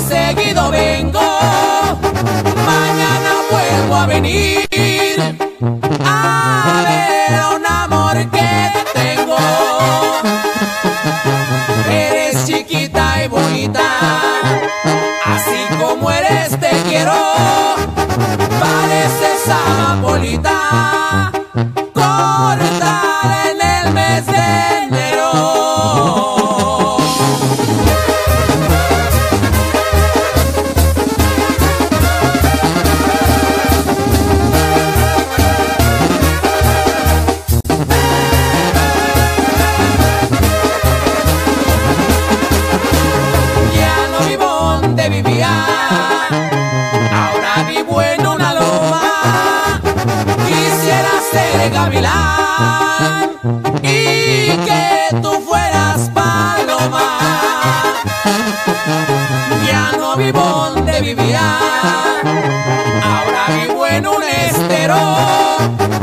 seguido vengo. Mañana vuelvo a venir donde vivía, ahora vivo en una loma. Quisiera ser gavilán y que tú fueras paloma. Ya no vivo donde vivía, ahora vivo en un estero.